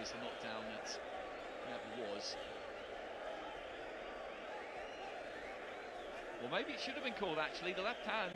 is the knockdown that never was. Well, maybe it should have been called actually. The left hand